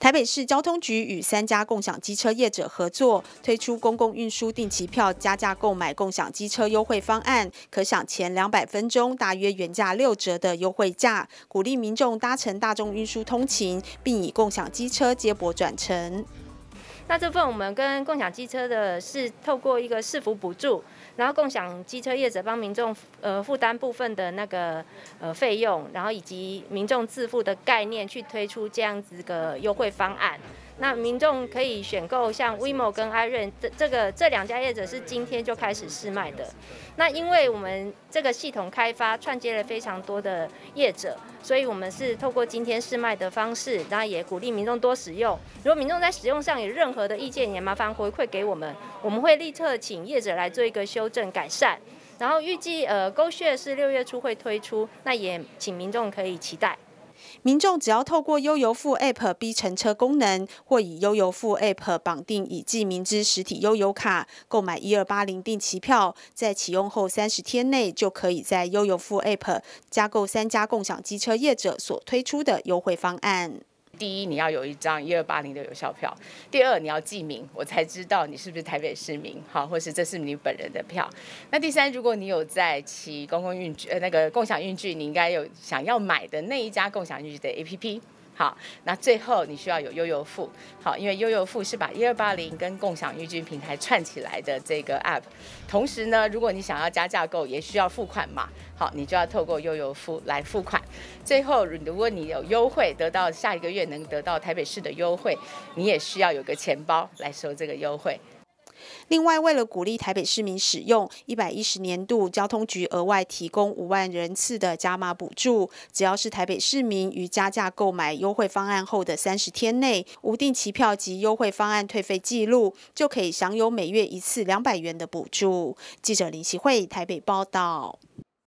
台北市交通局与三家共享机车业者合作，推出公共运输定期票加价购买共享机车优惠方案，可享前两百分钟大约原价六折的优惠价，鼓励民众搭乘大众运输通勤，并以共享机车接驳转乘。那这份我们跟共享机车的是透过一个市府补助，然后共享机车业者帮民众呃负担部分的那个呃费用，然后以及民众自付的概念去推出这样子个优惠方案。那民众可以选购像 WeMo 跟 iRent 这这个这两家业者是今天就开始试卖的。那因为我们这个系统开发串接了非常多的业者，所以我们是透过今天试卖的方式，然后也鼓励民众多使用。如果民众在使用上有任何的意见，也麻烦回馈给我们，我们会立刻请业者来做一个修正改善。然后预计呃勾血是六月初会推出，那也请民众可以期待。民众只要透过悠游付 App 逼乘车功能，或以悠游付 App 绑定已记名之实体悠游卡，购买一二八零定期票，在启用后三十天内，就可以在悠游付 App 加购三家共享机车业者所推出的优惠方案。第一，你要有一张一二八零的有效票；第二，你要记名，我才知道你是不是台北市民，好，或是这是你本人的票。那第三，如果你有在骑公共运具，呃，那个共享运具，你应该有想要买的那一家共享运具的 APP。好，那最后你需要有悠游付，好，因为悠游付是把一二八零跟共享运具平台串起来的这个 App。同时呢，如果你想要加价购，也需要付款嘛，好，你就要透过悠游付来付款。最后，如果你有优惠，得到下一个月能得到台北市的优惠，你也需要有个钱包来收这个优惠。另外，为了鼓励台北市民使用，一百一十年度交通局额外提供五万人次的加码补助，只要是台北市民于加价购买优惠方案后的三十天内，无定期票及优惠方案退费记录，就可以享有每月一次两百元的补助。记者林希慧台北报道。